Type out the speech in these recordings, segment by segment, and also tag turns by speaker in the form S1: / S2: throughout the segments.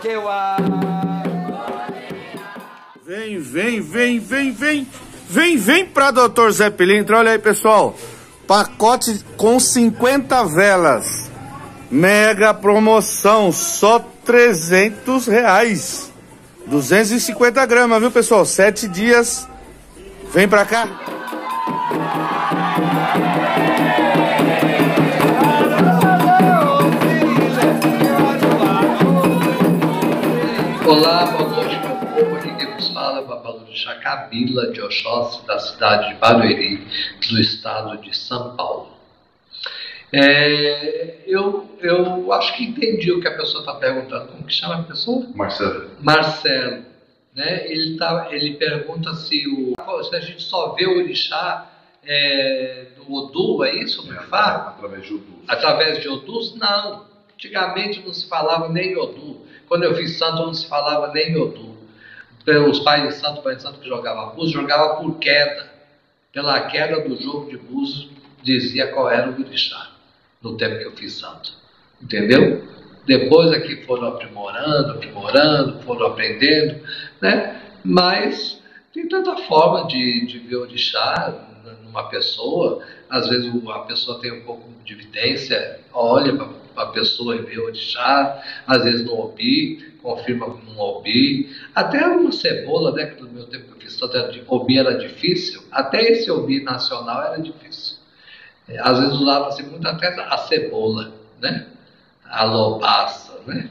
S1: que eu Vem, vem, vem, vem, vem. Vem, vem pra Dr. Zé Pilintra. Olha aí, pessoal. Pacote com 50 velas. Mega promoção. Só 300 reais. 250 gramas, viu, pessoal? Sete dias. Vem pra cá.
S2: Olá, boa noite, meu povo. Aqui quem nos fala é o Babalu de Chacabila, de Oxóssi, da cidade de Barueri, do estado de São Paulo. É, eu, eu acho que entendi o que a pessoa está perguntando. Como que chama a pessoa?
S3: Marcelo.
S2: Marcelo. Né? Ele, tá, ele pergunta se, o, se a gente só vê o orixá é, do Odu, é isso?
S3: É,
S2: fala?
S3: através de Odus.
S2: Através de Odus? Não. Antigamente não se falava nem Odu. Quando eu fiz santo não se falava nem Odu. Os pais de santo, pai de santo que jogava búzios, jogava por queda. Pela queda do jogo de búzios, dizia qual era o orixá no tempo que eu fiz santo. Entendeu? Depois aqui é foram aprimorando, aprimorando, foram aprendendo, né? Mas tem tanta forma de, de ver orixá numa pessoa. Às vezes a pessoa tem um pouco de evidência, olha para a pessoa e o orixá, às vezes no obi, confirma com um obi. Até uma cebola, né, que no meu tempo que eu fiz santo, obi era difícil, até esse obi nacional era difícil. É, às vezes usava-se muito até a cebola, né? a lobaça, né?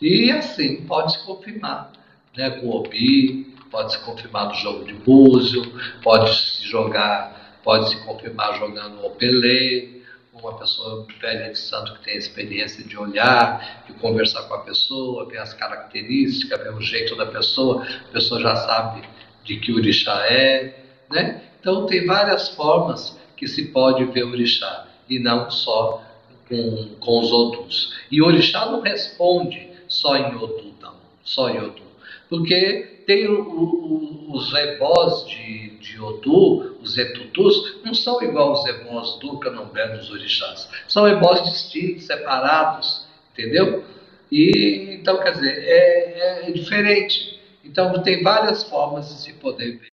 S2: E assim, pode se confirmar, né? Com obi, pode se confirmar no jogo de búzio, pode se jogar, pode se confirmar jogando o pelé, uma pessoa velha de santo que tem a experiência de olhar, de conversar com a pessoa, ver as características, ver o jeito da pessoa, a pessoa já sabe de que orixá é, né? Então tem várias formas que se pode ver orixá, e não só com, com os Odus. E orixá não responde só em Odu, não, só em Odu. Porque tem o, o, os ebós de, de Odu, os etutus, não são igual os ebós do candomblé dos orixás. São ebós distintos, separados, entendeu? E, então, quer dizer, é, é diferente. Então, tem várias formas de se poder ver.